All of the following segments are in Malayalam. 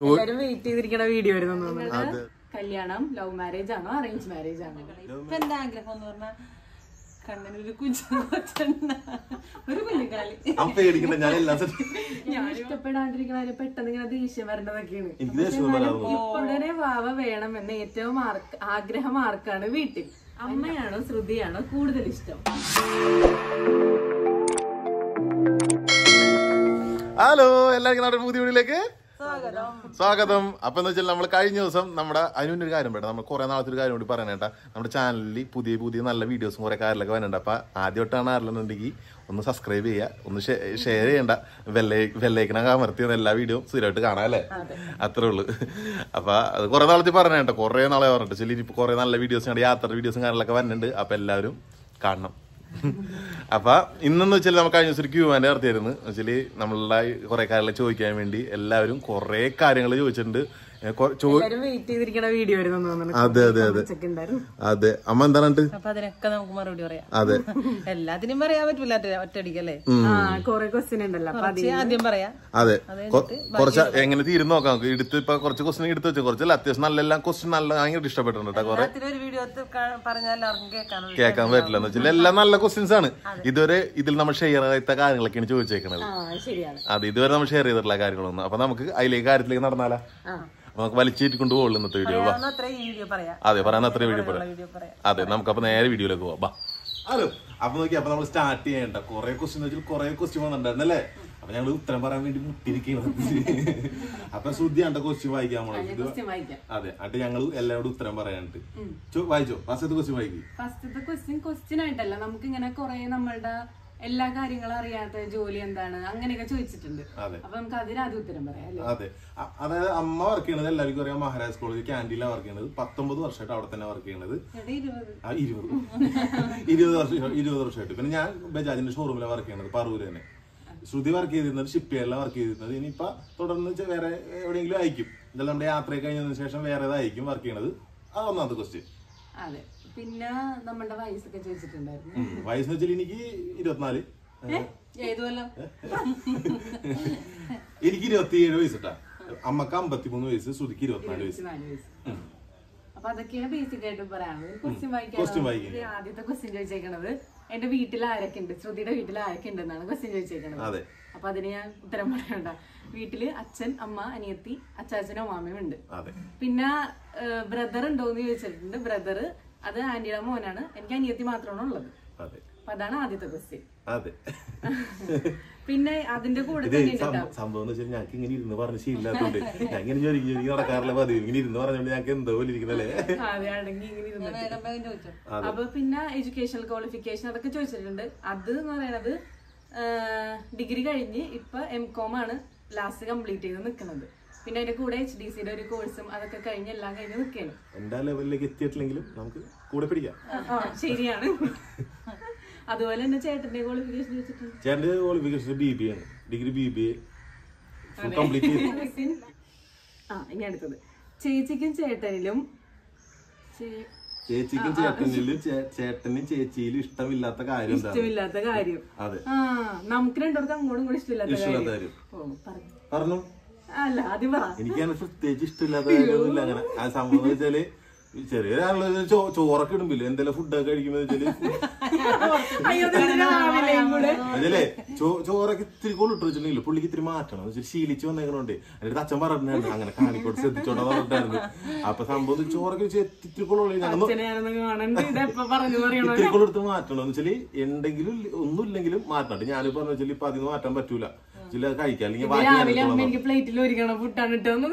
എല്ലാരും വെയിറ്റ് ചെയ്തിരിക്കണ വീഡിയോ അത്. കല്യാണം ലവ് മാരേജ് ആണോ അറേഞ്ച് മാരേജ് ആണോ? ഇപ്പൊ എന്റെ ആഗ്രഹം എന്ന് പറഞ്ഞാ കണ്ണിനൊരു കുഞ്ഞു കൊച്ചെണ്ണ ഒരു കുഞ്ഞുകാലി ഞാൻ ഇഷ്ടപ്പെടാണ്ടിരിക്കണ പെട്ടെന്ന് ഇങ്ങനെ ദേഷ്യം വരേണ്ടതൊക്കെയാണ് ഉടനെ വാവ വേണമെന്ന് ഏറ്റവും ആഗ്രഹം ആർക്കാണ് വീട്ടിൽ? അമ്മയാണോ ശ്രുതിയാണോ കൂടുതൽ ഇഷ്ടം? ഹലോ എല്ലാവർക്കും നമ്മുടെ പുതിയ വീടിലേക്ക് സ്വാഗതം. അപ്പൊ എന്ന് വെച്ചാൽ നമ്മൾ കഴിഞ്ഞ ദിവസം നമ്മുടെ അതിനൊരു ഒരു കാര്യം പറയട്ടെ. നമ്മൾ കുറെ നാളത്തെ ഒരു കാര്യം കൂടി പറയണേട്ടാ നമ്മുടെ ചാനലിൽ പുതിയ പുതിയ നല്ല വീഡിയോസും കുറെ കാര്യങ്ങളൊക്കെ വരുന്നുണ്ട് അപ്പൊ ആദ്യമായിട്ടാണ് അറിയണമെന്നുണ്ടെങ്കിൽ ഒന്ന് സബ്സ്ക്രൈബ് ചെയ്യുക. ഒന്ന് ഷെയർ ചെയ്യണ്ട. വെള്ളേക്കണ അമർത്തിയത് എല്ലാ വീഡിയോ സ്ഥിരമായിട്ട് കാണാം അല്ലേ? അത്രേ ഉള്ളൂ. അപ്പൊ അത് കുറെ നാളത്തിൽ പറഞ്ഞേട്ടോ കുറെ നാളെ പറഞ്ഞിട്ട്. ചില ഇപ്പൊ കുറെ നല്ല വീഡിയോസ് യാത്ര വീഡിയോസും കാര്യങ്ങളൊക്കെ വരുന്നുണ്ട് അപ്പൊ എല്ലാവരും കാണണം. അപ്പൊ ഇന്നെന്ന് വെച്ചാൽ നമുക്ക് കഴിഞ്ഞ ദിവസം ക്യൂ ആൻഡ് നടത്തിയായിരുന്നു. വെച്ചാൽ നമ്മളുടെ കുറെ കാര്യങ്ങൾ ചോദിക്കാൻ വേണ്ടി എല്ലാവരും കുറെ കാര്യങ്ങൾ ചോദിച്ചിട്ടുണ്ട്. അതെ അതെ അതെ. അതെ. അമ്മ അതിനൊക്കെ നമുക്ക് മറുപടി പറയാം. അതെ. എല്ലാത്തിനും പറയാൻ പറ്റൂല ഒറ്റ- ഒറ്റയടിക്കല്ലേ ആ കൊറേ ക്വസ്റ്റ്യൻ ഉണ്ടല്ലോ. ആദ്യം പറയാം. അതെ. കുറച്ച് എങ്ങനെ തീരുന്നു നോക്കാം നമുക്ക്. എടുത്ത് ഇപ്പൊ കുറച്ച് ക്വസ്റ്റ്യൻ എടുത്ത് വെച്ചു. കുറച്ചല്ല അത്യാവശ്യം നല്ല എല്ലാം ക്വസ്റ്റ്യൻ നല്ല ഭയങ്കര ഇഷ്ടപ്പെട്ടിട്ടുണ്ട് കേട്ടോ കുറെ. കേൾക്കാൻ പറ്റില്ല എന്ന് വെച്ചാൽ എല്ലാം നല്ല ക്വസ്റ്റ്യൻസ് ആണ്. ഇതുവരെ ഇതിൽ നമ്മൾ ഷെയർ ചെയ്ത കാര്യങ്ങളൊക്കെയാണ് ചോദിച്ചേക്കണത്. ആ ശരിയാണ്. അതെ ഇതുവരെ നമ്മൾ ഷെയർ ചെയ്തിട്ടുള്ള കാര്യങ്ങളൊന്നും. അപ്പൊ നമുക്ക് അതിലേക്ക് കാര്യത്തിലേക്ക് നടന്നാലാ? നമുക്ക് വലിച്ചേറ്റി കൊണ്ടുപോകുള്ളൂ ഇന്നത്തെ വീഡിയോ അത്ര അതെ പറയാൻ അത്രയും വീഡിയോ പറയാം. അതെ നമുക്ക് അപ്പൊ നേരെ വീഡിയോയിലേക്ക് പോവാം. ബാ ഹലോ അപ്പൊ നോക്കി അപ്പൊ നമ്മൾ സ്റ്റാർട്ട് ചെയ്യണ്ട. കുറെ ക്വസ്റ്റ്യൻ വെച്ചാൽ കുറെ ക്വസ്റ്റ്യൻ വന്നിട്ടുണ്ടല്ലേ അപ്പൊ ഞങ്ങൾ ഉത്തരം പറയാൻ വേണ്ടി മുട്ടിരിക്കുകയാണ് അപ്പൊ ശ്രുതിയാണ്ട ക്വസ്റ്റ്യൻ വായിക്കാൻ പോണത് അതെ അട്ട് ഞങ്ങൾ എല്ലാവരോടും ഉത്തരം പറയാനുണ്ട്. വായിച്ചോ. ഫസ്റ്റത്തെ ക്വസ്റ്റ്യൻ വായിക്കും. ഫസ്റ്റത്തെ ക്വസ്റ്റ്യൻ ക്വസ്റ്റ്യൻ ആയിട്ടല്ല. നമുക്ക് ഇങ്ങനെ കുറെ നമ്മളുടെ എല്ലാ കാര്യങ്ങളും അറിയാത്ത ജോലി എന്താണ്? അങ്ങനെയൊക്കെ ചോദിച്ചിട്ടുണ്ട്. അപ്പൊ നമുക്ക് അതിന് ആദ്യം ഉത്തരം പറയാം അതെ. അതായത് അമ്മ വർക്ക് ചെയ്യണത് എല്ലാവർക്കും അറിയാം. മഹാരാജ് കോളേജ് ക്യാന്റീനിലാണ് വർക്ക് ചെയ്യണത്. പത്തൊമ്പത് വർഷമായിട്ട് അവിടെ തന്നെ വർക്ക് ചെയ്യണത്. ഇരുപത്. ഇരുപത്. വർഷം ഇരുപത് വർഷമായിട്ട് പിന്നെ ഞാൻ ബജാജിന്റെ ഷോറൂമിലാണ് വർക്ക് ചെയ്യണത് പറവൂര് തന്നെ. ശ്രുതി വർക്ക് ചെയ്തിരുന്നത് ഷിപ്പ് യാർഡിലാണ് വർക്ക് ചെയ്തിരുന്നത്. ഇനിയിപ്പോ തുടർന്ന് വേറെ എവിടെയെങ്കിലും അയക്കും ഇതെല്ലാം നമ്മുടെ യാത്ര കഴിഞ്ഞതിന് ശേഷം വേറെ ഏതായിരിക്കും വർക്ക് ചെയ്യണത്? അതൊന്നാമത്തെ ക്വസ്റ്റ്യൻ അതെ. പിന്നെ നമ്മുടെ വയസ്സൊക്കെ ചോദിച്ചിട്ടുണ്ടായിരുന്നു. വയസ്സ് വെച്ചാൽ എനിക്ക് ഇരുപത്തിനാല്. എനിക്ക് ഇരുപത്തിയേഴ് വയസ്സ് അമ്മയ്ക്ക് അമ്പത്തിമൂന്ന് വയസ്സ് ശ്രുതിക്ക് ഇരുപത്തിനാല് വയസ്സ്. അപ്പൊ അതൊക്കെയാണ് ബേസിക് ആയിട്ട് പറയാനുള്ളത് ക്വസ്റ്റ്യൻ വായിക്കാൻ. ആദ്യത്തെ ക്വസ്റ്റ്യൻ ചോദിച്ചേക്കണത്. എന്റെ വീട്ടിൽ ആരൊക്കെ ഉണ്ട് ശ്രുതിയുടെ വീട്ടിൽ ആരൊക്കെ ഉണ്ടെന്നാണ് ക്വസ്റ്റ്യൻ ചോദിച്ചേക്കണത്. അപ്പൊ അതിന് ഞാൻ ഉത്തരം പറയണ്ട. വീട്ടിൽ അച്ഛൻ അമ്മ അനിയത്തി അച്ചാച്ചനും അമ്മാമയും ഉണ്ട്. പിന്നെ ബ്രദർ ഉണ്ടോന്ന് ചോദിച്ചിട്ടുണ്ട്. ബ്രദർ അത് ആന്റിയുടെ മോനാണ്. എനിക്ക് അനിയത്തി മാത്രമാണ് ഉള്ളത്. അതെ. അപ്പൊ അതാണ് ആദ്യത്തെ ക്വസ്റ്റ്യൻ അതെ. പിന്നെ അതിന്റെ കൂടെ സംഭവം എന്ന് വെച്ചാൽ ഞങ്ങൾക്ക് ഇങ്ങനെ ഇരുന്ന് പറഞ്ഞ ശീലമില്ലാത്തതുകൊണ്ട് ഞാൻ ഇങ്ങനെ നടക്കാറില്ല. പതിവ് ഇങ്ങനെ ഇരുന്ന് പറഞ്ഞോണ്ട് ഞങ്ങൾക്ക് എന്തോ പോലെ ഇരിക്കുന്നല്ലേ അടങ്ങി ഇങ്ങനെ ഇരുന്നിട്ട് വേഗം വേഗം ചോദിച്ചോ? അപ്പൊ പിന്നെ എഡ്യൂക്കേഷണൽ ക്വാളിഫിക്കേഷൻ അതൊക്കെ ചോദിച്ചിട്ടുണ്ട്. അത് എന്ന് പറയണത് ഡിഗ്രി കഴിഞ്ഞ് ഇപ്പൊ എം കോം ആണ് ലാസ്റ്റ് കംപ്ലീറ്റ് ചെയ്ത് നിൽക്കുന്നത്. പിന്നെ അതിന്റെ കൂടെ എച്ച് ഡി സിയുടെ ഒരു കോഴ്സും അതൊക്കെ കഴിഞ്ഞ് എല്ലാം കഴിഞ്ഞ് നിൽക്കുകയാണ്. എന്റെ ലെവലിലേക്ക് എത്തിയിട്ടില്ലെങ്കിലും നമുക്ക് കൂടെ പിടിക്കാം. ശരിയാണ്. അതുപോലെ തന്നെ ചേട്ടന്റെ ക്വാളിഫിക്കേഷൻ വെച്ചിട്ടുണ്ട് ചേട്ടന്റെ ക്വാളിഫിക്കേഷൻ ബി ബി ആണ്. ഡിഗ്രി ബി ബി കംപ്ലീറ്റ് ആ ഇനി അടുത്തത്. ചേച്ചിക്കും ചേട്ടനിലും ചേച്ചിക്കും ചേട്ടനിലും ചേട്ടനും ചേച്ചിയിലും ഇഷ്ടമില്ലാത്ത കാര്യം ഇഷ്ടമില്ലാത്ത കാര്യം. അതെ. ആ നമുക്ക് രണ്ടുപേർക്കും അങ്ങോട്ടും കൂടി ഇഷ്ടമില്ലാത്ത കാര്യം. പറഞ്ഞു. പറഞ്ഞു അല്ല ആദ്യം പറ എനിക്ക് അങ്ങനെ പ്രത്യേകിച്ച് ഇഷ്ടമില്ലാത്ത കാര്യമൊന്നുമില്ല അങ്ങനെ. ആ സംഭവം എന്ന് വെച്ചാൽ ചെറിയൊരാളുള്ള ചോ- ചോറൊക്കെ ഇടുമ്പില്ല? എന്തെല്ലാം ഫുഡൊക്കെ കഴിക്കുമ്പോ അതല്ലേ? ചോറൊക്കെ ഇത്തിരി കൊള്ളിട്ട് വെച്ചിട്ടുണ്ടെങ്കിൽ പുള്ളിക്ക് ഇത്തിരി മാറ്റണം. ശീലിച്ച് വന്നേക്കണോണ്ട്. എന്നിട്ട് അച്ഛൻ പറഞ്ഞിട്ടുണ്ടായിരുന്നു അങ്ങനെ കാണിക്കോട്ട് ശ്രദ്ധിച്ചോണ്ടാ പറഞ്ഞിട്ടായിരുന്നു അപ്പൊ സംഭവം ചോറൊക്കെ വെച്ച് ഇത്തിരി ഇത്തിരി മാറ്റണം. എന്ന് വെച്ചാൽ എന്തെങ്കിലും ഒന്നും ഒന്നുമില്ലെങ്കിലും മാറ്റണം. ഞാനിപ്പോ പറഞ്ഞു വെച്ചാൽ ഇപ്പൊ അതിന് മാറ്റാൻ പറ്റൂല. ചില കഴിക്കാം. അല്ലെങ്കിൽ ബാക്കി പ്ലേറ്റിൽ ഒരുക്കണം. ഫുഡാണ് ഇട്ടതെന്ന്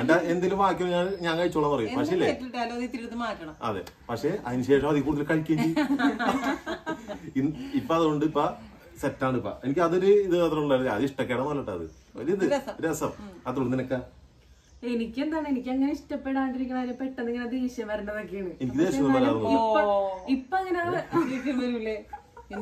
അണ്ട എന്തെങ്കിലും ബാക്കി ഞാൻ ഞാൻ കഴിച്ചോളാം പറയും. പക്ഷേ അത് അതെ. പക്ഷെ അതിനുശേഷം അതിൽ കൂടുതൽ കഴിക്കുകയും ഇപ്പൊ അതുകൊണ്ട് ഇപ്പൊ സെറ്റാണ് ഇപ്പൊ. എനിക്ക് അതൊരു ഇത് മാത്രമല്ല അത് ഇഷ്ടക്കേടാന്നല്ല അത്. ഒരു ഇത്. രസം. അതുകൊണ്ട് നിനക്ക എനിക്ക് എന്താണ് എനിക്ക് അങ്ങനെ ഇഷ്ടപ്പെടാണ്ടിരിക്കണ പെട്ടെന്ന് ഇങ്ങനെ ദേഷ്യം വരേണ്ടതൊക്കെയാണ്. ഇപ്പൊ അങ്ങനെ വരൂലേ?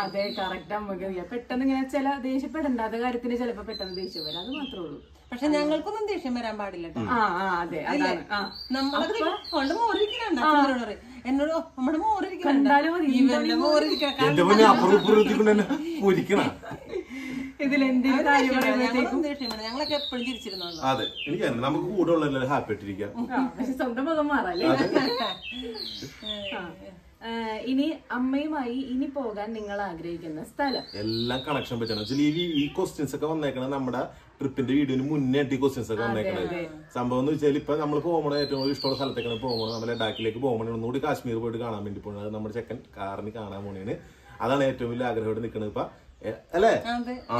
അതെ കറക്റ്റ് അമ്മയ്ക്ക്. അറിയാം പെട്ടെന്ന് ഇങ്ങനെ ചില ദേഷ്യപ്പെടണ്ടാത്ത കാര്യത്തിന് ചിലപ്പോ പെട്ടെന്ന് ദേഷ്യം വരാം. അത് മാത്രമേ ഉള്ളൂ. പക്ഷെ ഞങ്ങൾക്കൊന്നും ദേഷ്യം വരാൻ പാടില്ല. ആ ആ അതെ നമ്മളൊക്കെ എന്നോട് നമ്മുടെ മോറിരിക്കണം ഞങ്ങളൊക്കെ എപ്പോഴും തിരിച്ചിരുന്നു അതെ എനിക്ക് നമുക്ക് കൂടെ ഉള്ള ഹാപ്പി ആയിട്ടിരിക്കാം. പക്ഷെ സ്വന്തം മുഖം മാറല്ലേ ഇനി അമ്മയുമായി ഇനി പോകാൻ നിങ്ങൾ ആഗ്രഹിക്കുന്ന സ്ഥലം. എല്ലാം കണക്ഷൻ പറ്റണം ഈ ക്വസ്റ്റ്യൻസ് ഒക്കെ വന്നേക്കണം നമ്മുടെ ട്രിപ്പിന്റെ വീഡിയോന് മുന്നേ ഈ ക്വസ്റ്റ്യൻസ് ഒക്കെ വന്നേക്കണത്. സംഭവം എന്ന് വെച്ചാൽ ഇപ്പൊ നമ്മൾ പോകുമ്പോൾ ഏറ്റവും ഇഷ്ടമുള്ള സ്ഥലത്തേക്കാണ് പോകുമ്പോൾ നമ്മൾ ലഡാക്കിലേക്ക് പോകുമ്പോൾ ഒന്നുകൂടി കാശ്മീർ പോയിട്ട് കാണാൻ വേണ്ടി പോകുന്നത് നമ്മുടെ ചെക്കൻ കാറിന് കാണാൻ പോണേന് അതാണ് ഏറ്റവും വലിയ ആഗ്രഹമായിട്ട് നിൽക്കുന്നത് ഇപ്പൊ. അല്ലേ? ആ.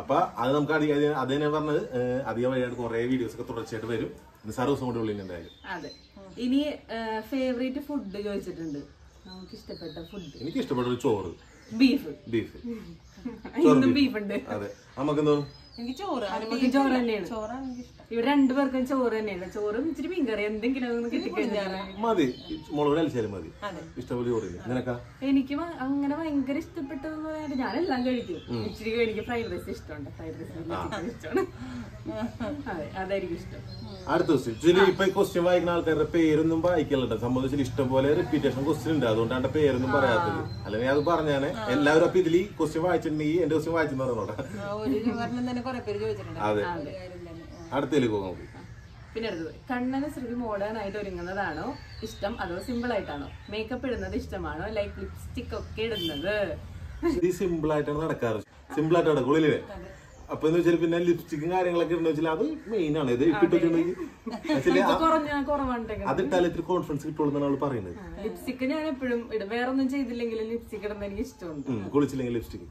അപ്പൊ അത് നമുക്ക് അധികം അത് ഞാൻ പറഞ്ഞത് അധികം വഴിയായിട്ട് കുറെ വീഡിയോസ് ഒക്കെ തുടർച്ചയായിട്ട് വരും. സാർ ദിവസം കൂടി വിളിക്കുന്നുണ്ടായാലും അതെ. ഇനി ഫേവറേറ്റ് ഫുഡ് ചോദിച്ചിട്ടുണ്ട്. നമുക്ക് ഇഷ്ടപ്പെട്ട ഫുഡ് എനിക്ക് ഇഷ്ടപ്പെട്ട ചോറ്. ബീഫ്. ബീഫ്. ബീഫ്. ഉണ്ട് അതെ. നമുക്കെന്തോ എനിക്ക് ചോറ്. നമുക്ക് ചോറ് തന്നെയാണ്. ചോറാണ് എനിക്ക് ഇഷ്ടം ഇവിടെ രണ്ടുപേർക്കും ചോറ് തന്നെയാണ് ചോറും ഇച്ചിരി മീൻകറി എന്തെങ്കിലും ഒന്ന് കിട്ടിക്കഴിഞ്ഞാൽ മതി. മുളക് അലിച്ചാലും മതി. ഇഷ്ടപ്പെട്ട ചോറ് നിനക്കാ? എനിക്ക് അങ്ങനെ ഭയങ്കര ഇഷ്ടപ്പെട്ടതെന്ന് പറയാണ്ട് ഞാനെല്ലാം കഴിക്കും. ഇച്ചിരി എനിക്ക് ഫ്രൈഡ് റൈസ് ഇഷ്ടമുണ്ട്. ഫ്രൈഡ് റൈസ് ഇഷ്ടമാണ്. അതെ അതായിരിക്കും ഇഷ്ടം. അടുത്ത ക്വസ്റ്റ്യൻ ഇപ്പൊ ക്വസ്റ്റ്യൻ വായിക്കുന്ന ആൾക്കാരുടെ പേരൊന്നും വായിക്കല്ലോ സംബന്ധിച്ചിൽ ഇഷ്ടംപോലെ റിപ്പീറ്റേഷൻ ക്വസ്റ്റ്യൻ ഉണ്ട്. അതുകൊണ്ടാണ് പേരൊന്നും പറയാത്തത്. അല്ലെങ്കിൽ അത് പറഞ്ഞാണ്. എല്ലാവരും അപ്പൊ ഇതിൽ ക്വസ്റ്റ്യൻ വായിച്ചിട്ടുണ്ടെങ്കിൽ എന്റെ ക്വസ്റ്റ്യൻ വായിച്ചെന്ന് പറഞ്ഞോട്ടെ അതെ. അടുത്തേക്ക് പോകാം പിന്നെ അടുത്തത് കണ്ണന് ശ്രുതി മോഡേൺ ആയിട്ട് ഒരുങ്ങുന്നതാണോ? ഇഷ്ടം അതോ സിമ്പിൾ ആയിട്ടാണോ? മേക്കപ്പ് ഇടുന്നത് ഇഷ്ടമാണോ? ലൈക്ക് ലിപ്സ്റ്റിക് ഒക്കെ ഇടുന്നത്? സിമ്പിൾ ആയിട്ടാണ് നടക്കാറ്. സിമ്പിൾ ആയിട്ട് നടക്കുള്ളില്ലേ അപ്പൊ എന്ന് വെച്ചാൽ പിന്നെ ലിപ്സ്റ്റിക്കും കാര്യങ്ങളൊക്കെ ഉണ്ടെന്ന് വെച്ചാൽ അത് മെയിൻ ആണ്. ഇത് ഇട്ടിട്ടുണ്ടെങ്കിൽ അത്. ഇട്ടാൽ ഇത്തിരി കോൺഫിഡൻസ് കിട്ടുള്ളൂ എന്നാണ് പറയുന്നത്. ലിപ്സ്റ്റിക് ഞാൻ എപ്പോഴും ഇടും. വേറെ ഒന്നും ചെയ്തില്ലെങ്കിലും ലിപ്സ്റ്റിക് ഇടുന്ന എനിക്ക് ഇഷ്ടമുണ്ട്. കുളിച്ചില്ലെങ്കിൽ ലിപ്സ്റ്റിക്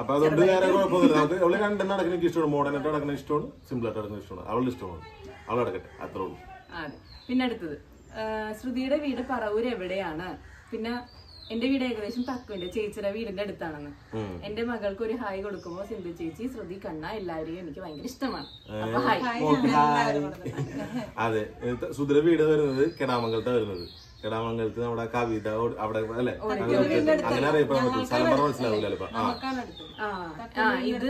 അപ്പൊ അതുകൊണ്ട് വേറെ കുഴപ്പമൊന്നുമില്ല. നമുക്ക് അവൾ രണ്ടെണ്ണം നടക്കുന്ന എനിക്ക് ഇഷ്ടമാണ്. മോഡേൺ ആയിട്ട് നടക്കുന്ന ഇഷ്ടമാണ്. സിമ്പിൾ ആയിട്ട് നടക്കുന്ന ഇഷ്ടമാണ്. അവളുടെ ഇഷ്ടമാണ്. അവൾ അടക്കട്ടെ. അത്രേ ഉള്ളൂ. അതെ. പിന്നെ അടുത്തത്. ശ്രുതിയുടെ വീട് പറവൂർ എവിടെയാണ്? പിന്നെ എന്റെ വീട് ഏകദേശം തക്കുവിന്റെ ചേച്ചിയുടെ വീടിന്റെ അടുത്താണെന്ന്. എന്റെ മകൾക്ക് ഒരു ഹായ് കൊടുക്കുമ്പോ സിന്ധു ചേച്ചി ശ്രുതി കണ്ണ എല്ലാവരെയും എനിക്ക് ഭയങ്കര ഇഷ്ടമാണ്. അപ്പൊ ഹായ്. അതെ. സുധര വീട് വരുന്നത് കെടാമംഗലത്താ വരുന്നത്. കെടാമംഗലത്ത് നമ്മുടെ കവിത അവിടെ അല്ലെ? അങ്ങനെ അറിയപ്പെടാൻ പറ്റും സ്ഥലം പറഞ്ഞ മനസ്സിലാവില്ല ഇത്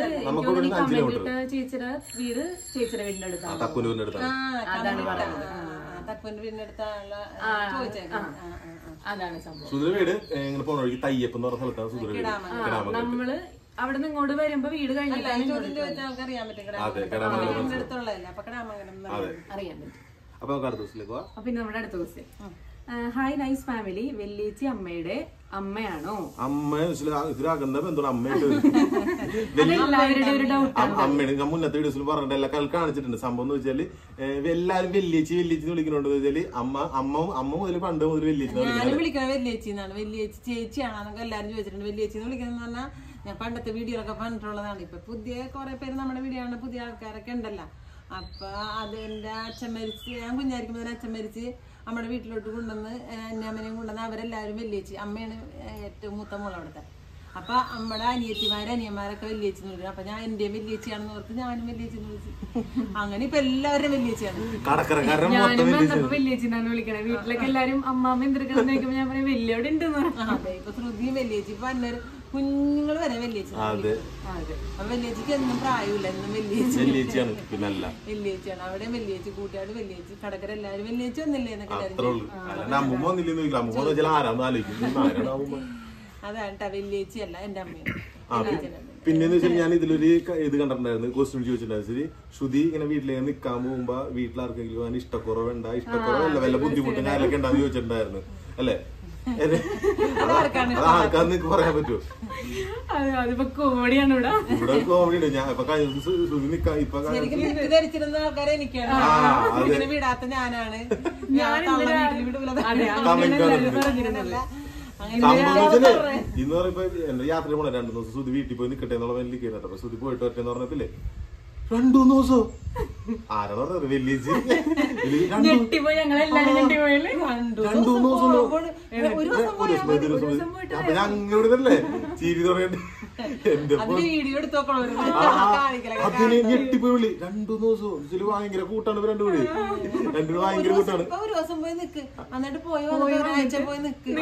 കമന്റ് ചേച്ചിയുടെ വീട് ചേച്ചിയുടെ വീടിന്റെ അടുത്താണ്. തക്കുന്റെ വീടിന്റെ അടുത്താണ്. അതാണ് വീടിന്റെ അടുത്തുള്ള ചോദിച്ചേക്കാം സുധീര വീട് ഇങ്ങനെ പോണ വഴിക്ക് തയ്യപ്പ് എന്ന് പറഞ്ഞ സ്ഥലത്താണ് സുധീര വീട്. നമ്മൾ അവിടെ നിന്ന് ഇങ്ങോട്ട് വരുമ്പോ വീട് അല്ല, കഴിഞ്ഞിട്ടാണ് അപ്പൊ നമുക്ക് അടുത്ത പോവാം. അപ്പൊ നമ്മുടെ അടുത്ത ക്വസ്റ്റ്യൻ ഹായ് നൈസ് ഫാമിലി. വെല്ലേച്ചി അമ്മയുടെ അമ്മയാണോ? അമ്മ അമ്മയായിട്ട്? ഞാൻ മുന്നത്തെ വീഡിയോസിൽ പറഞ്ഞിട്ട് എല്ലാ കളി കാണിച്ചിട്ടുണ്ട്. സംഭവം എന്ന് വെച്ചാൽ ഏഹ്, എല്ലാരും വെല്ലിയേച്ചി വെല്ലിയേച്ചി വിളിക്കുന്നുണ്ട് വെച്ചാൽ അമ്മ അമ്മ അമ്മ മുതൽ പണ്ട് മുതൽ വെല്ലിയേച്ചി വിളിക്കുന്നത് വിളിക്കണ വലിയേച്ചി എന്നാണ്. വലിയേച്ചി ചേച്ചിയാണെന്നൊക്കെ എല്ലാരും ചോദിച്ചിട്ടുണ്ട്. വലിയേച്ചി എന്ന് വിളിക്കുന്നത് പറഞ്ഞാൽ ഞാൻ പണ്ടത്തെ വീഡിയോ ഒക്കെ പറഞ്ഞിട്ടുള്ളതാണ്. ഇപ്പൊ പുതിയ കുറെ പേര് നമ്മുടെ വീഡിയോ ആണ് പുതിയ ആൾക്കാരൊക്കെ ഉണ്ടല്ലോ. അപ്പൊ അത് എന്റെ അച്ഛൻ മരിച്ച് ഞാൻ കുഞ്ഞായിരിക്കുമ്പോൾ അച്ഛൻ മരിച്ച് നമ്മുടെ വീട്ടിലോട്ട് കൊണ്ടുവന്ന് എന്നെ അമ്മനെയും കൊണ്ടുവന്ന് അവരെല്ലാവരും വലിയേച്ചി അമ്മയാണ് ഏറ്റവും മൂത്ത മോൾ അവിടുത്തെ. അപ്പൊ നമ്മുടെ അനിയത്തിമാര് അനിയന്മാരൊക്കെ വലിയേച്ചി എന്ന് വിളിക്കും. അപ്പൊ ഞാൻ എന്റെയും വലിയേച്ചിയാണെന്ന് ഓർത്ത് ഞാനും വലിയേച്ചി എന്ന് വിളിച്ചു. അങ്ങനെ ഇപ്പൊ എല്ലാവരും മൊത്തം ഞാനും വെല്ലിയേച്ചി വന്നപ്പോ വെല്ലേച്ചി എന്നാണ് വിളിക്കണത്. വീട്ടിലൊക്കെ എല്ലാരും അമ്മാമ്മ എന്തൊക്കെ ഞാൻ പറയാം വെല്ലോടെ ഉണ്ടെന്ന് ആ, അതെ ഇപ്പൊ ശ്രുതിയും വെല്ലേച്ചി ഇപ്പൊ അന്നേരം കുഞ്ഞുങ്ങൾ വരെ വലിയേച്ചി അതെ. അപ്പൊ വലിയേച്ചിക്ക് എന്നും പ്രായമില്ല എന്നും വെല്ലിയേച്ചിയാണ് പിന്നല്ല വലിയേച്ചിയാണ്. അവിടെ വലിയേച്ചി കൂട്ടുകാട് വലിയേച്ചി കടക്കര എല്ലാവരും വലിയേച്ചി ഒന്നില്ലേ എന്നൊക്കെ അതാണ് ട്ടാ വലിയേച്ചി അല്ല എന്റെ അമ്മയാണ്. പിന്നെന്ന് വെച്ചാൽ ഞാൻ ഇതിലൊരു ഇത് കണ്ടിട്ടുണ്ടായിരുന്നു ക്വസ്റ്റ്യൻ ചോദിച്ചിട്ടുണ്ടായിരുന്നു ശ്രുതി ഇങ്ങനെ വീട്ടിലേക്ക് നിൽക്കാൻ പോകുമ്പോ വീട്ടിലാർക്കെങ്കിലും ഇഷ്ടക്കുറവുണ്ട ഇഷ്ടക്കുറവല്ല വല്ല ബുദ്ധിമുട്ടും കാര്യമൊക്കെ ഉണ്ടാന്ന് ചോദിച്ചിട്ടുണ്ടായിരുന്നു. അല്ലേ? ആർക്കാന്ന് നിനക്ക് പറയാൻ പറ്റുമോ? അത് അതിപ്പോ കോമഡിയാണ് ഇവിടെ. ഇവിടെ കോമഡി ഉണ്ട്. ഞാൻ ഇപ്പൊ ധരിച്ചിരുന്ന ആൾക്കാരെ എനിക്കാണ്. വിടാത്ത ഞാനാണ്. ഇന്ന് പറയുമ്പോ എന്റെ യാത്ര പോണ. രണ്ടു ദിവസം സുധി വീട്ടിൽ പോയി നിക്കട്ടെ എന്നുള്ള വലിയ കേട്ടോ സുധി പോയിട്ട് പറ്റേന്ന് പറഞ്ഞിട്ടില്ലേ രണ്ടു മൂന്ന് ദിവസം. ആരാ ചിരി തുടങ്ങി എന്റെ അതിന് ഞെട്ടിപ്പോയി വിളി രണ്ടു ദിവസവും ഇതിൽ ഭയങ്കര കൂട്ടാണ് രണ്ടു വിളി രണ്ടു ഭയങ്കര കൂട്ടാണ്. ഇപ്പൊ ഒരു ദിവസം പോയി നിക്ക്. എന്നിട്ട് പോയി ഒരാഴ്ച പോയി നിക്ക്.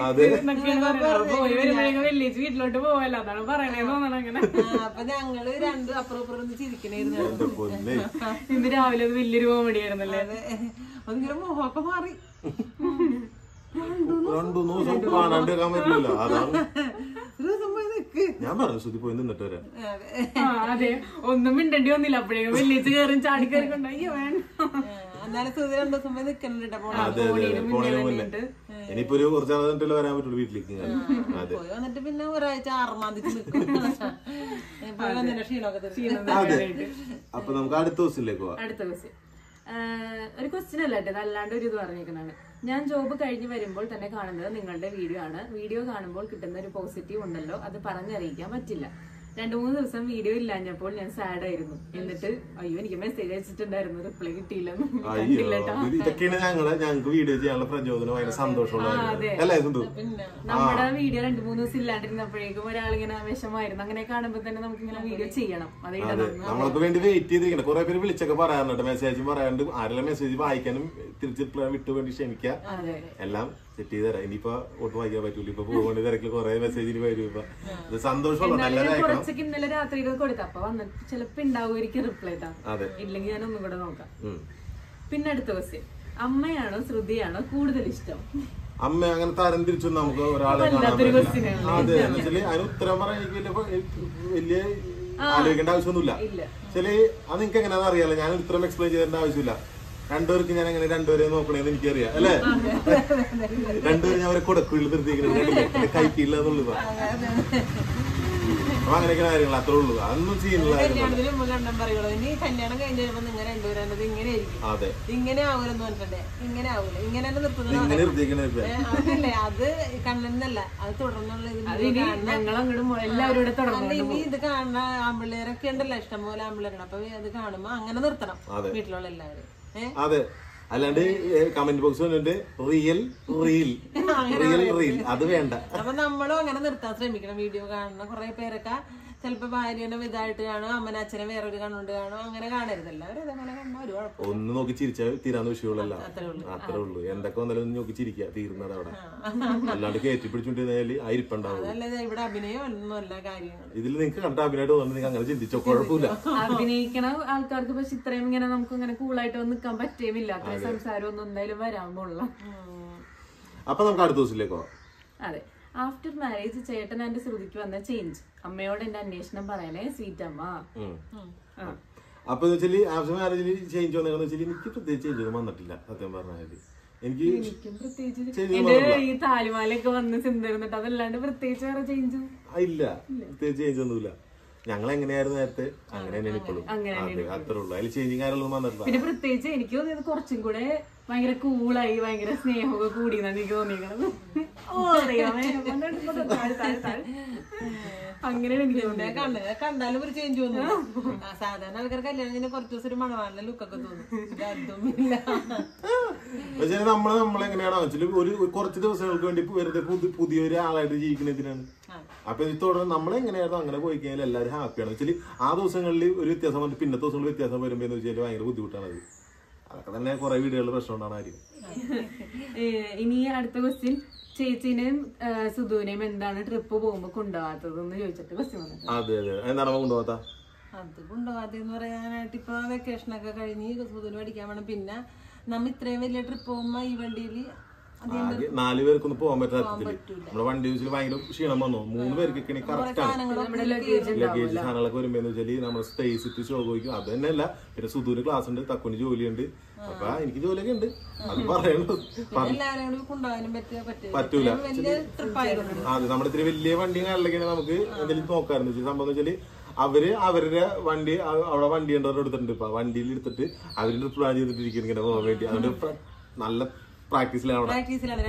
വീട്ടിലോട്ട് പോവല്ലോ. അതാണ് പറയണേന്ന് തോന്നണം അങ്ങനെ. ആ, അപ്പൊ ഞങ്ങൾ രണ്ട് അപ്പുറം ഒന്ന് ചിരിക്കണായിരുന്നു. ഇന്ന് രാവിലെ വലിയൊരു കോമഡി ആയിരുന്നല്ലേ? ഭയങ്കര അതിങ്ങനെ മാറി. രണ്ടു ദിവസം കാണാണ്ട് വെക്കാൻ പറ്റില്ലല്ലോ. അതാണ് ഒരു ദിവസം പോയി നിക്ക് നിക്ക് ഞാൻ പറഞ്ഞു ശ്രുതി പോയി നിന്നിട്ട് വരാം. അതെ. ഒന്നും മിണ്ടേണ്ടി വന്നില്ല. അപ്പോഴേക്കും വെള്ളിച്ച് കയറും ചാടി കയറി കൊണ്ടോ. വേണ്ട ആ, എന്നാലും സുധി രണ്ടു ദിവസം പോയി നിക്കണുണ്ട് അതെ അതെ അതെ. മുന്നേ. ഇനിയിപ്പോ ഒരു കുറച്ച് നാൾ കഴിഞ്ഞിട്ടല്ലേ വരാൻ പറ്റുള്ളൂ വീട്ടിലേക്ക് ഞാൻ. അതെ. പോയി വന്നിട്ട് പിന്നെ ഒരാഴ്ച. അതെ. അപ്പൊ നമുക്ക് അടുത്ത ദിവസത്തിലേക്ക് പോവാം. അടുത്ത ദിവസം. ഒരു ക്വസ്റ്റ്യൻ അല്ല കേട്ടോ. അല്ലാണ്ട് ഒരു ഇത് പറഞ്ഞേക്കണാണ് ഞാൻ ജോബ് കഴിഞ്ഞ് വരുമ്പോൾ തന്നെ കാണുന്നത് നിങ്ങളുടെ വീഡിയോ ആണ്. വീഡിയോ കാണുമ്പോൾ കിട്ടുന്ന ഒരു പോസിറ്റീവ് ഉണ്ടല്ലോ. അത് പറഞ്ഞറിയിക്കാൻ പറ്റില്ല. രണ്ടു മൂന്ന് ദിവസം വീഡിയോ ഇല്ലാഞ്ഞപ്പോൾ ഞാൻ സാഡ് ആയിരുന്നു. എന്നിട്ട് അയ്യോ എനിക്ക് മെസ്സേജ് അയച്ചിട്ടുണ്ടായിരുന്നു. റിപ്ലൈ കിട്ടിയില്ല. ഇതൊക്കെയാണ് ഞങ്ങൾ ഞങ്ങൾക്ക് വീഡിയോ ചെയ്യാനുള്ള പ്രചോദനം. ഭയങ്കര സന്തോഷമുള്ള നമ്മുടെ വീഡിയോ രണ്ടു മൂന്ന് ദിവസം ഇല്ലാണ്ടിരുന്നപ്പോഴേക്കും ഒരാളിങ്ങനെ വിഷമായിരുന്നു അങ്ങനെ കാണുമ്പോ തന്നെ നമുക്ക് ഇങ്ങനെ വീഡിയോ ചെയ്യണം. അതേ അതെ. നമ്മൾക്ക് വേണ്ടി വെയിറ്റ് ചെയ്തിരിക്കണം കുറെ പേര് വിളിച്ചൊക്കെ പറയാറുണ്ട് മെസ്സേജും പറയാറുണ്ട്. ആരെല്ലാം മെസ്സേജ് വായിക്കാനും തിരിച്ച് വിട്ടു വേണ്ടി ക്ഷമിക്കുക എല്ലാം സെറ്റ് ചെയ്ത് തരാം ഇനിയിപ്പോ ഒട്ടും വായിക്കാൻ പറ്റൂല. ഇപ്പൊ പോകേണ്ട തിരക്കിൽ കുറെ മെസ്സേജിൽ വരും ഇപ്പൊ. ഇത് സന്തോഷമുള്ള കുറച്ചൊക്കെ ഇന്നലെ രാത്രി കൊടുത്ത അപ്പൊ വന്നിട്ട് ചിലപ്പോ ഉണ്ടാവുമായിരിക്കും റിപ്ലൈ താ ഇല്ലെങ്കിൽ ഞാൻ ഒന്നും കൂടെ നോക്കാം. പിന്നെ അടുത്ത ക്വസ്റ്റ്യൻ അമ്മയാണോ ശ്രുതിയാണോ കൂടുതൽ ഇഷ്ടം? അമ്മ അങ്ങനെ തരം തിരിച്ചു നമുക്ക് ഒരാളെ കാണാൻ പറ്റില്ല. അതെ അതിന് ഉത്തരം പറയാൻ എനിക്ക് വലിയ വലിയ ആലോചിക്കേണ്ട ആവശ്യമൊന്നുമില്ല. ചില അത് നിങ്ങൾക്ക് എങ്ങനെയാണെന്ന് അറിയാലോ. ഞാൻ ഉത്തരം എക്സ്പ്ലെയിൻ ചെയ്തേണ്ട ആവശ്യമില്ല. രണ്ടുപേർക്ക് ഞാൻ എങ്ങനെ രണ്ടുപേരെ നോക്കണേന്ന് എനിക്കറിയാം അല്ലേ? രണ്ടുപേരും ഞാൻ അവരെ കൊടുക്കുള്ളിൽ നിർത്തിയിരിക്കുന്നത് കൈക്കില്ല എന്നുള്ളത്. അപ്പൊ അങ്ങനെയൊക്കെ കാര്യങ്ങൾ അത്രേ ഉള്ളൂ. അതൊന്നും ചെയ്യുന്നില്ല അതെ. ഇങ്ങനെ ആവൂലെന്ന് പറഞ്ഞിട്ടുണ്ടേ? ആവൂല? അത് കണ്ണെന്നല്ല. അത് തുടർന്നുള്ള ഇത് ഇനി കാണുന്ന ആമ്പിള്ളേരൊക്കെ ഉണ്ടല്ലോ. ഇഷ്ടംപോലെ ആമ്പിള്ളേരുണ്ട്. അപ്പൊ അത് കാണുമ്പോ അങ്ങനെ നിർത്തണം വീട്ടിലുള്ള എല്ലാവരും അതെ. അല്ലാണ്ട് കമന്റ് ബോക്സ് വന്നിട്ട് റിയൽ റീൽ റിയൽ റീൽ അത് വേണ്ട. അപ്പൊ നമ്മളും അങ്ങനെ നിർത്താൻ ശ്രമിക്കണം. വീഡിയോ കാണുന്ന കുറെ പേരൊക്കെ ചിലപ്പോ ഭാര്യയുടെ ഇതായിട്ട് കാണും അമ്മനെ അച്ഛനെ വേറൊരു കണ്ണുണ്ട് കാണും അങ്ങനെ കാണരുതല്ലോ ഒരു കുഴപ്പം ഒന്ന് നോക്കി ചിരിച്ചാൽ തീരാന്ന് വിഷയമുള്ളല്ല. അത്രേ ഉള്ളൂ. അത്രേ ഉള്ളൂ. എന്തൊക്കെ വന്നാലും ഒന്ന് നോക്കി ചിരിക്കുക തീരുന്നത് അവിടെ. അല്ലാണ്ട് കയറ്റി പിടിച്ചോണ്ടിരുന്നാൽ ആ ഇരിപ്പുണ്ടാവും. അതല്ലാതെ ഇവിടെ അഭിനയം ഒന്നുമല്ല കാര്യങ്ങൾ ഇതിൽ നിങ്ങൾക്ക് കണ്ട അഭിനയമായിട്ട് തോന്നുന്നു നിങ്ങൾ അങ്ങനെ ചിന്തിച്ചോ? കുഴപ്പമില്ല. അഭിനയിക്കണ ആൾക്കാർക്ക് പക്ഷെ ഇത്രയും ഇങ്ങനെ നമുക്ക് ഇങ്ങനെ കൂളായിട്ട് നിൽക്കാൻ പറ്റേമില്ല. അത്രയും സംസാരം ഒന്നും എന്തായാലും വരാൻ പോലുള്ള അപ്പൊ നമുക്ക് അടുത്ത ദിവസത്തിലേക്കോ അതെ. ആഫ്റ്റർ മാരേജ് ചേട്ടൻ എന്റെ ശ്രുതിക്ക് വന്ന ചേഞ്ച് അമ്മയോട് എന്റെ അന്വേഷണം പറയണേ സ്വീറ്റ് അമ്മ. ഉം. ആ. അപ്പൊ വെച്ചാൽ മാരേജിൽ ചേഞ്ച് വെച്ചാൽ എനിക്ക് പ്രത്യേകിച്ച് ചേഞ്ച് ഒന്നും വന്നിട്ടില്ല സത്യം പറഞ്ഞാൽ എനിക്ക് ചേഞ്ച് ഈ താലിമാലയൊക്കെ വന്ന് ചിന്തിരുന്നിട്ട് അതല്ലാണ്ട് പ്രത്യേകിച്ച് വേറെ ചേഞ്ച് ആ, ഇല്ല. പ്രത്യേകിച്ച് ചേഞ്ച് ഒന്നുമില്ല. ഞങ്ങൾ എങ്ങനെയായിരുന്നു നേരത്തെ? അങ്ങനെ തന്നെയാണ് ഇപ്പോഴും. അത്രേ ഉള്ളൂ. അതിൽ ചേഞ്ചിങ് കാര്യങ്ങളൊന്നും വന്നിട്ടില്ല. പിന്നെ പ്രത്യേകിച്ച് എനിക്ക് തോന്നിയത് കുറച്ചും കൂടെ ഭയങ്കര കൂളായി ഭയങ്കര സ്നേഹമൊക്കെ കൂടി എനിക്ക് തോന്നിയത് ഓ താഴെ, താഴെ, താഴെ. അങ്ങനെയാണ് എനിക്ക് തോന്നുന്നത് കണ്ട് കണ്ടാലും ഒരു ചേഞ്ച് തോന്നും സാധാരണ ആൾക്കാർ കല്യാണം കഴിഞ്ഞാൽ കുറച്ച് ദിവസം ഒരു മണവാളിന്റെ ലുക്കൊക്കെ തോന്നും. നമ്മൾ നമ്മളെങ്ങനെയാണോ വെച്ചാൽ ഒരു ഒരു കുറച്ച് ദിവസങ്ങൾക്ക് വേണ്ടി വെറുതെ പുതിയ ഒരാളായിട്ട് ആളായിട്ട് ജീവിക്കുന്നതിനാണ് അപ്പൊ ഇത് തുടർന്ന് നമ്മളെങ്ങനെയായിരുന്നു അങ്ങനെ പോയി കഴിഞ്ഞാൽ എല്ലാവരും ഹാപ്പിയാണ് വെച്ചാൽ ആ ദിവസങ്ങളിൽ ഒരു വ്യത്യാസം വന്നിട്ട് പിന്നത്തെ ദിവസങ്ങളിൽ വ്യത്യാസം വരുമ്പോൾ എന്ന് വെച്ചാൽ ഭയങ്കര ബുദ്ധിമുട്ടാണ് അത് അതൊക്കെ തന്നെ കുറെ വീടുകളിൽ പ്രശ്നം ഉണ്ടാകാനായിരിക്കും ഏ, ഇനി അടുത്ത ക്വസ്റ്റ്യൻ ചേച്ചിനെയും സുധുവിനെയും എന്താണ് ട്രിപ്പ് പോകുമ്പോ കൊണ്ടുപോകാത്തത് എന്ന് ചോദിച്ചിട്ട് ക്വസ്റ്റ്യൻ വന്നിട്ട് അതെ അതെ. എന്താണ് കൊണ്ടുപോകാത്ത? അത് കൊണ്ടുപോകാതെന്ന് പറയാനായിട്ട് ഇപ്പൊ വെക്കേഷൻ ഒക്കെ കഴിഞ്ഞ് സുധുവിന് പഠിക്കാൻ വേണം പിന്നെ നമ്മ ഇത്രയും വലിയ ട്രിപ്പ് പോകുമ്പോ ഈ വണ്ടിയിൽ ആകെ നാല് പേർക്കൊന്നും പോകാൻ പറ്റാത്തില്ല നമ്മുടെ വണ്ടി വെച്ചിൽ ഭയങ്കര ക്ഷീണം വന്നു. മൂന്ന് പേർക്കൊക്കെ കറക്റ്റ് ആണ്. നമ്മുടെ ലഗേജ് ലഗേജ് സാധനങ്ങളൊക്കെ വരുമ്പോ എന്ന് വെച്ചാൽ നമ്മുടെ സ്പേസ് ഇട്ട് ചോദിക്കും അത് തന്നെയല്ല പിന്നെ സുധൂര് ക്ലാസ് ഉണ്ട് തക്കുന് ജോലിയുണ്ട്. അപ്പൊ എനിക്ക് ജോലിയൊക്കെ ഉണ്ട്. അത് പറയണു പറ്റൂല. അത് നമ്മുടെ ഇത്തിരി വലിയ വണ്ടി കാറിലൊക്കെ നമുക്ക് എന്തെങ്കിലും നോക്കാറുണ്ട്. സംഭവം എന്ന് വെച്ചാൽ അവർ അവരുടെ വണ്ടി അവിടെ വണ്ടി ഉണ്ടോ എടുത്തിട്ടുണ്ട് ഇപ്പൊ വണ്ടിയിൽ എടുത്തിട്ട് അവരുടെ പ്ലാൻ ചെയ്തിട്ടിരിക്കുന്നു ഇങ്ങനെ പോകാൻ വേണ്ടി. അതുകൊണ്ട് നല്ല പ്രാക്ടീസിലാണ്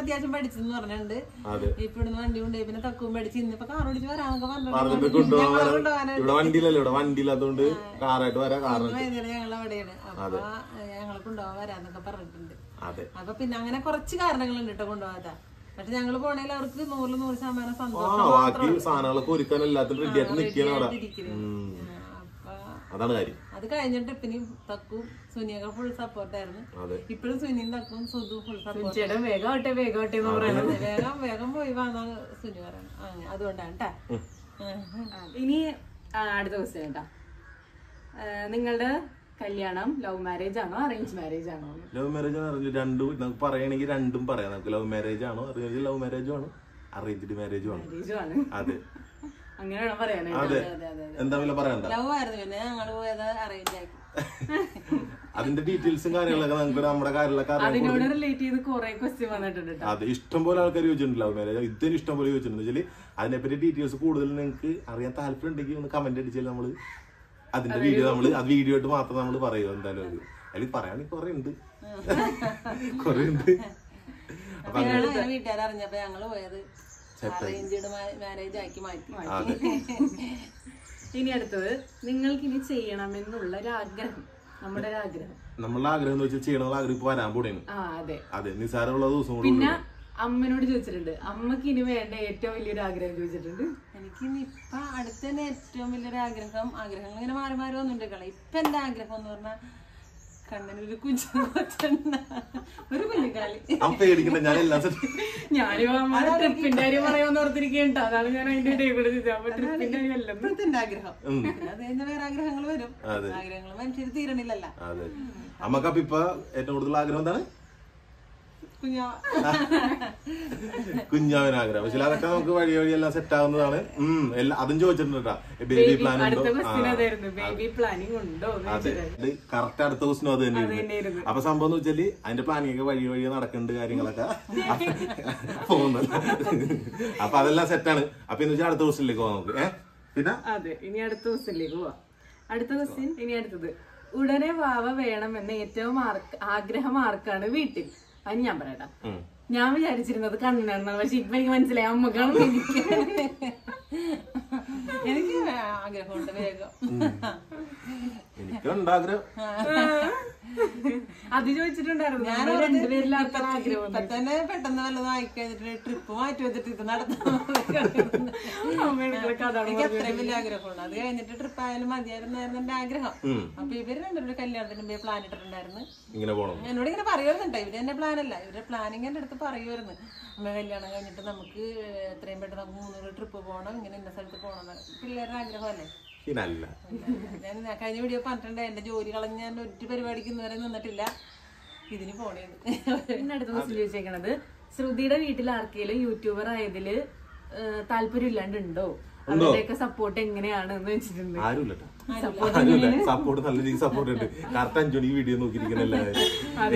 അത്യാവശ്യം പഠിച്ചെന്ന് ഇപ്പൊ ഇവിടുന്ന് വണ്ടി കൊണ്ടുപോയി. പിന്നെ തക്കും പഠിച്ച്. ഇന്നിപ്പോ കാർ ഓടിച്ച് ഞങ്ങളെ ഇവിടെ വണ്ടിയിലല്ലോ? ഇവിടെ വണ്ടിയില്ലാത്തതുകൊണ്ട് കാറായിട്ട് വൈകുന്നേരം ഞങ്ങൾ അവിടെയാണ്. അപ്പൊ ഞങ്ങളെ കൊണ്ടുപോകാൻ വരാന്നൊക്കെ പറഞ്ഞിട്ടുണ്ട്. അപ്പൊ പിന്നെ അങ്ങനെ കുറച്ച് കാരണങ്ങളുണ്ട് കേട്ടോ കൊണ്ടുപോകാത്ത. പക്ഷെ ഞങ്ങൾ പോണേൽ അവർക്ക് നൂറിൽ നൂറ് ശതമാനം സന്തോഷം ബാക്കി സാധനങ്ങളൊക്കെ ഒരുക്കാൻ എല്ലാത്തിനും റെഡിയായിട്ട് നിൽക്കണം അവിടെ ഇരിക്കുന്നു ഉം. അപ്പൊ അതാണ് കാര്യം. അത് കഴിഞ്ഞിട്ട് പിന്നെ തക്കും സുനിയൊക്കെ ഫുൾ സപ്പോർട്ടായിരുന്നു ആയിരുന്നു. ഇപ്പോഴും സുനിയും തക്കും സുധു ഫുൾ സപ്പോർട്ട് വേഗം വേഗമാവട്ടെ വേഗം എന്ന് പറയുന്നത്. വേഗം വേഗം പോയി വന്നാണ് സുനി പറയണം അതുകൊണ്ടാണ് ട്ടാ. ഇനി അടുത്ത ക്വസ്റ്റ്യൻ കേട്ടാ നിങ്ങളുടെ കല്യാണം ലവ് മാരേജ് ആണോ അറേഞ്ച് മാരേജ് ആണോ? ലവ് മാരേജ് ആണോ പറഞ്ഞാൽ രണ്ടും നമുക്ക് പറയണെങ്കിൽ രണ്ടും പറയാം. നമുക്ക് ലവ് മാരേജ് ആണോ അറേഞ്ച് ലവ് മാരേജും ആണ് അറേഞ്ച്ഡ് മാരേജും ആണ്. അതെ. അങ്ങനെ വേണം പറയാനായിട്ട് അതെ എന്താ പറയണ്ട? ലവ് ആയിരുന്നു. പിന്നെ ഞങ്ങൾ പോയത് അതിന്റെ ഡീറ്റെയിൽസും കാര്യങ്ങളൊക്കെ നമുക്ക് നമ്മുടെ കാര്യങ്ങളൊക്കെ അറിയാൻ അതിനോട് റിലേറ്റ് ചെയ്ത് കുറെ ക്വസ്റ്റ്യൻ വന്നിട്ടുണ്ട് കേട്ടോ അതെ ഇഷ്ടംപോലെ ആൾക്കാർ ചോദിച്ചിട്ടുണ്ട് ലവ് മാരേജ് ഇതിന് ഇഷ്ടംപോലെ ചോദിച്ചിട്ടുണ്ട്. അതിനെപ്പറ്റി ഡീറ്റെയിൽസ് കൂടുതൽ നിങ്ങൾക്ക് അറിയാൻ താല്പര്യം ഉണ്ടെങ്കിൽ ഒന്ന് കമന്റ് അടിച്ചാൽ നമ്മൾ അതിന്റെ വീഡിയോ നമ്മൾ അത് വീഡിയോ ആയിട്ട് മാത്രം നമ്മൾ പറയുക എന്തായാലും അത്? അതിൽ പറയാണെങ്കിൽ കുറെ ഉണ്ട്. കുറെ ഉണ്ട്. അപ്പൊ ഞങ്ങൾ അങ്ങനെ വീട്ടുകാർ അറിഞ്ഞപ്പോ ഞങ്ങൾ പോയത് മാരേജ് ആക്കി മാറ്റി. ഇനി അടുത്തത് നിങ്ങൾക്ക് ഇനി ചെയ്യണമെന്നുള്ള ഒരു ആഗ്രഹം നമ്മുടെ ഒരു ആഗ്രഹം. നമ്മളുടെ ആഗ്രഹം എന്ന് വെച്ചാൽ ചെയ്യണമെന്നുള്ള ആഗ്രഹം ഇപ്പൊ വരാൻ പോണേന് ആ അതെ. അതെ നിസാരമുള്ള ദിവസം പിന്നെ അമ്മനോട് ചോദിച്ചിട്ടുണ്ട് അമ്മയ്ക്ക് ഇനി വേണ്ട ഏറ്റവും വലിയൊരു ആഗ്രഹം ചോദിച്ചിട്ടുണ്ട്. എനിക്ക് ഇപ്പൊ അടുത്തന്നെ ഏറ്റവും വലിയൊരു ആഗ്രഹം ആഗ്രഹങ്ങൾ ഇങ്ങനെ മാറി മാറി വന്നിട്ടുണ്ട് ഇപ്പൊ എന്റെ ആഗ്രഹം എന്ന് പറഞ്ഞാൽ കണ്ണനൊരു ഒരു കുഞ്ഞിക്കാലി ആ പേടിക്കണ്ട ഞാൻ എല്ലാം set- ഞാനും അമ്മ ട്രിപ്പിന്റെ കാര്യം പറയാന്ന് ഓർത്തിരിക്കണ്ട അതാണ് ഞാൻ അതിന്റെ ഇടയിൽ ട്രിപ്പിന്റെ ഇപ്പോഴത്തെ ആഗ്രഹം. പിന്നെ അത് കഴിഞ്ഞ വേറെ ആഗ്രഹങ്ങൾ വരും. ആഗ്രഹങ്ങൾ മനുഷ്യർ തീരണില്ലല്ലോ. അതെ. അമ്മക്കപ്പൊ ഇപ്പൊ ഏറ്റവും കൂടുതൽ ആഗ്രഹം എന്താണ്? കുഞ്ഞാവൻ ആഗ്രഹം പക്ഷെ അതൊക്കെ നമുക്ക് വഴി വഴി എല്ലാം സെറ്റ് ആവുന്നതാണ്. അതും ചോദിച്ചിട്ടുണ്ട് ബേബി പ്ലാൻ ഉണ്ടോ? അതെ. കറക്റ്റ് അടുത്ത ക്വസ്റ്റിനും അത് തന്നെ തന്നെയായിരുന്നു. അപ്പൊ സംഭവം എന്ന് വെച്ചാൽ അതിന്റെ പ്ലാനിങ് ഒക്കെ വഴി വഴി നടക്കുന്നുണ്ട് കാര്യങ്ങളൊക്കെ. പോകുന്നു അപ്പൊ അതെല്ലാം സെറ്റാണ് അപ്പൊ എന്ന് വെച്ചാൽ അടുത്ത ക്വസ്റ്റിലേക്ക് പോവാം നമുക്ക്. ഏഹ് പിന്നെ? അതെ. ഇനി അടുത്ത ക്വസ്റ്റിലേക്ക് പോവാം. അടുത്ത ക്വസ്റ്റ്യൻ ഇനി അടുത്തത്. ഉടനെ വാവ വേണമെന്ന് ഏറ്റവും ആഗ്രഹം ആർക്കാണ് വീട്ടിൽ? അത് ഞാൻ പറയട്ടാ. ഞാൻ വിചാരിച്ചിരുന്നത് കണ്ണെണ്ണ പക്ഷെ ഇപ്പൊ എനിക്ക് മനസ്സിലായി അമ്മ എനിക്ക് എനിക്ക് ആഗ്രഹമുണ്ട് വേഗം. എനിക്കുണ്ട് ആഗ്രഹം. അത് ചോദിച്ചിട്ടുണ്ടായിരുന്നു. ഇപ്പൊ തന്നെ പെട്ടെന്ന് വല്ലതും ആയിക്കഴിഞ്ഞിട്ട് ട്രിപ്പ് മാറ്റി വെച്ചിട്ട് ഇത് നടത്താൻ എനിക്ക് അത്രയും വലിയ ആഗ്രഹമുണ്ട് അത് കഴിഞ്ഞിട്ട് ട്രിപ്പ് ആയാലും മതിയായിരുന്നായിരുന്നു എന്റെ ആഗ്രഹം. അപ്പൊ ഇവർ രണ്ടുപേരും കല്യാണത്തിന് മുമ്പേ പ്ലാൻ ഇട്ടിട്ടുണ്ടായിരുന്നു. ഇങ്ങനെ പോണം? എന്നോട് ഇങ്ങനെ പറയുന്നുണ്ട് ഇവർ എന്റെ പ്ലാൻ അല്ല. ഇവരുടെ പ്ലാനിങ് എന്റെ അടുത്ത് പറയുമായിരുന്നു അമ്മ കല്യാണം കഴിഞ്ഞിട്ട് നമുക്ക് എത്രയും പെട്ടെന്ന് നമുക്ക് മൂന്നൂറ് ട്രിപ്പ് പോകണം ഇങ്ങനെ ഇന്ന സ്ഥലത്ത് പോകണം. പിള്ളേരുടെ ആഗ്രഹമല്ലേ? പിന്നല്ല ഞാൻ കഴിഞ്ഞ വീഡിയോ പറഞ്ഞിട്ടുണ്ട് എന്റെ ജോലി കളഞ്ഞ് ഞാൻ ഒരു പരിപാടിക്ക് ഇന്ന് വരെ നിന്നിട്ടില്ല. ഇതിന് പോണേന്ന് പിന്നെ അടുത്ത ക്വസ്റ്റ്യൻ ചോദിച്ചേക്കണത് ശ്രുതിയുടെ വീട്ടിൽ ആർക്കെങ്കിലും യൂട്യൂബർ ആയതിൽ താല്പര്യം ഇല്ലാണ്ടുണ്ടോ അവരുടെയൊക്കെ സപ്പോർട്ട് എങ്ങനെയാണ് എന്ന് വെച്ചിട്ടുണ്ട്. ആരുമില്ല ആരുമില്ല സപ്പോർട്ട് നല്ല രീതിക്ക് സപ്പോർട്ട് ഉണ്ട്. കറക്റ്റ് അഞ്ചു മണിക്ക് വീഡിയോ നോക്കിയിരിക്കണം എല്ലാവരും.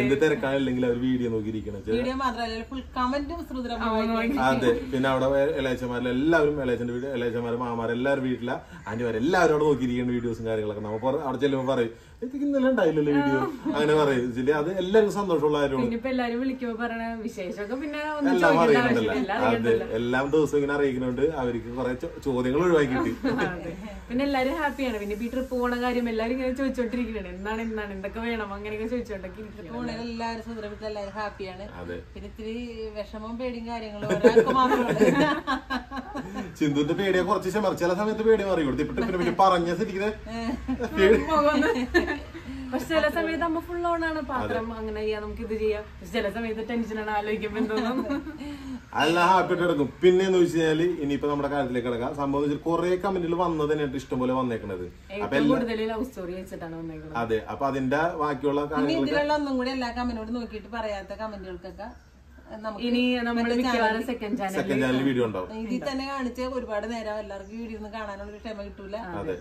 എന്ത് തിരക്കാണില്ലെങ്കിൽ അവർ വീഡിയോ നോക്കിയിരിക്കണം? വീഡിയോ മാത്രമല്ല ഫുൾ കമന്റും ശ്രുതിരമായി അതെ. പിന്നെ അവിടെ ഇളയച്ചമാരിൽ എല്ലാവരും ഇളയച്ചന്റെ വീട് ഇളയച്ചമാരും മാമാരും എല്ലാവരും വീട്ടില. ആന്റിമാര് എല്ലാവരും അവിടെ നോക്കിയിരിക്കുന്ന വീഡിയോസും കാര്യങ്ങളൊക്കെ. നമ്മൾ അവിടെ ചെല്ലുമ്പോൾ പറയും എനിക്ക് ഇന്നലെ ഉണ്ടായില്ലല്ലോ വീഡിയോ അങ്ങനെ പറയും. അത് എല്ലാവരും സന്തോഷമുള്ള കാര്യമാണ്. പിന്നെ എല്ലാരും വിളിക്കുമ്പോ പറയണ വിശേഷമൊക്കെ പിന്നെ ഒന്നും എല്ലാം അറിയുന്നുണ്ടല്ലോ എല്ലാം അതെ. എല്ലാ ദിവസവും ഇങ്ങനെ അറിയിക്കുന്നുണ്ട് അവർക്ക് കുറെ ചോദ്യങ്ങൾ ഒഴിവാക്കി കിട്ടി അതെ. പിന്നെ എല്ലാരും ഹാപ്പിയാണ് പിന്നെ ഇപ്പൊ ഈ ട്രിപ്പ് പോണ കാര്യം എല്ലാരും ഇങ്ങനെ ചോദിച്ചോണ്ടിരിക്കണേ. എന്താണ് എന്താണ് എന്തൊക്കെ വേണം? അങ്ങനെയൊക്കെ ചോദിച്ചോണ്ടൊക്കെ പോണത് എല്ലാവരും എല്ലാരും എല്ലാവരും ഹാപ്പിയാണ് അതെ. പിന്നെ ഇത്തിരി വിഷമവും പേടിയും കാര്യങ്ങളും ഒരാൾക്ക് മാത്രമേ സിന്ധുവിന്റെ പേടിയെ കുറച്ച് ശമർ ചില സമയത്ത് പേടി മാറി കൊടുത്തു ഇപ്പൊ പിന്നെ പിന്നെ പറഞ്ഞ സ്ഥിതിക്ക് പക്ഷെ ചില സമയത്ത് അമ്മ ഫുൾ ഓൺ ആണ് പാത്രം അങ്ങനെ ചെയ്യാം നമുക്ക് ഇത് ചെയ്യാം. പക്ഷെ ചില സമയത്ത് ടെൻഷനാണ് ആലോചിക്കുമ്പോ എന്തോന്നും അല്ല ഹാപ്പി ആയിട്ട് കിടക്കും പിന്നെ എന്ന് വെച്ച് കഴിഞ്ഞാൽ ഇനിയിപ്പോ നമ്മുടെ കാര്യത്തിലേക്ക് കിടക്കാം. സംഭവം വെച്ചാൽ കുറെ കമന്റിൽ വന്നത് തന്നെയാണ് ഇഷ്ടംപോലെ വന്നേക്കണത്. കൂടുതൽ ലവ് സ്റ്റോറി വെച്ചിട്ടാണ് വന്നേക്കുന്നത് അതെ അപ്പൊ അതിന്റെ ബാക്കിയുള്ള ഇതിലുള്ള ഒന്നും കൂടി എല്ലാ കമന്റോട് നോക്കിയിട്ട് പറയാത്ത കമന്റുകൾക്കൊക്കെ ഇനി നമ്മൾ സെക്കൻഡ് ചാനൽ വീഡിയോ ഉണ്ടാവും. ഇതിൽ തന്നെ കാണിച്ച ഒരുപാട് നേരം എല്ലാവർക്കും വീഡിയോ ഒന്നും കാണാനുള്ള ഒരു ക്ഷമ കിട്ടൂല. അതെ.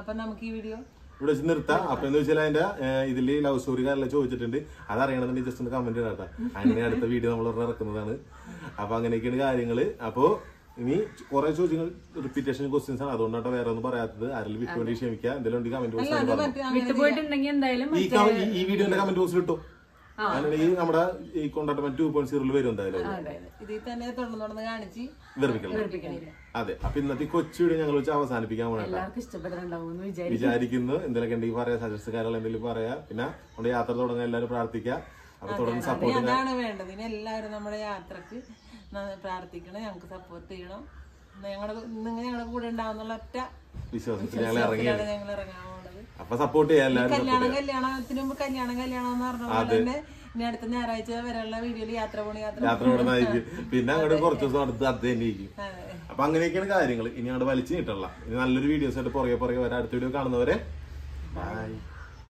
അപ്പൊ നമുക്ക് ഈ വീഡിയോ ഇവിടെ വെച്ച് നിർത്താം. അപ്പൊ എന്ന് വെച്ചാൽ അതിന്റെ ഇതിൽ ഇതിൽ ലവ് സ്റ്റോറി കാര്യം ചോദിച്ചിട്ടുണ്ട്. അത് അറിയണമെന്നുണ്ടെങ്കിൽ ജസ്റ്റ് ഒന്ന് കമന്റ് ഇടാം അങ്ങനെ അടുത്ത വീഡിയോ നമ്മൾ ഇറക്കുന്നതാണ് അപ്പൊ അങ്ങനെയൊക്കെയാണ് കാര്യങ്ങൾ. അപ്പോ ഇനി കുറെ ചോദ്യങ്ങൾ റിപ്പീറ്റേഷൻ ക്വസ്റ്റ്യൻസ് ആണ്. അതുകൊണ്ടാണ് വേറെ ഒന്നും പറയാത്തത്. ആരെങ്കിലും വിട്ടുവേണ്ടി ക്ഷമിക്കാം. ക്ഷമിക്കുക എന്തെങ്കിലും കമന്റ് ബോക്സിൽ ഈ വീഡിയോന്റെ കമന്റ് ബോക്സിൽ ഇട്ടു. അങ്ങനെയാണെങ്കിൽ നമ്മുടെ ഈ കോണ്ടാക്ട് ടു പോയിന്റ് സീറോയിൽ വരും എന്തായാലും അതെ അപ്പൊ ഇന്നത്തെ കൊച്ചു വീഡിയോ ഞങ്ങൾ വെച്ച് അവസാനിപ്പിക്കാൻ പോകണ്ട വിചാരിക്കുന്നു. എന്തെങ്കിലും ഉണ്ടെങ്കിൽ പറയാ. സജസ്റ്റ് കാര്യങ്ങൾ എന്തെങ്കിലും പറയാ. പിന്നെ നമ്മുടെ യാത്ര തുടങ്ങാൻ എല്ലാവരും പ്രാർത്ഥിക്കുക. അപ്പൊ തുടർന്ന് സപ്പോർട്ട് അതാണ് വേണ്ടത്. ഇനി എല്ലാവരും നമ്മുടെ യാത്രയ്ക്ക് പ്രാർത്ഥിക്കണം. ഞങ്ങൾക്ക് സപ്പോർട്ട് ചെയ്യണം. ഞങ്ങളുടെ നിങ്ങൾ ഞങ്ങളുടെ കൂടെ ഉണ്ടാവുന്നുള്ള ഒറ്റ വിശ്വാസത്തിൽ ഞങ്ങൾ ഇറങ്ങി ഞങ്ങൾ ഇറങ്ങാൻ അപ്പൊ സപ്പോർട്ട് ചെയ്യാൻ കല്യാണം കല്യാണത്തിന് മുമ്പ് കല്യാണം കല്യാണം എന്ന് പറഞ്ഞ പോലെ തന്നെ ഇനി അടുത്ത ഞായറാഴ്ച വീഡിയോയിൽ യാത്ര പോണ യാത്ര യാത്ര പിന്നെ അങ്ങോട്ട് കുറച്ച് ദിവസം അടുത്ത് അത് തന്നെ ഇരിക്കും. അപ്പൊ അങ്ങനെയൊക്കെയാണ് കാര്യങ്ങൾ ഇനി അങ്ങോട്ട് വലിച്ചു നീട്ടല്ല ഇനി നല്ലൊരു വീഡിയോസ് ആയിട്ട് പുറകെ പുറകെ വരാം. അടുത്ത വീഡിയോ കാണുന്നവരെ ബൈ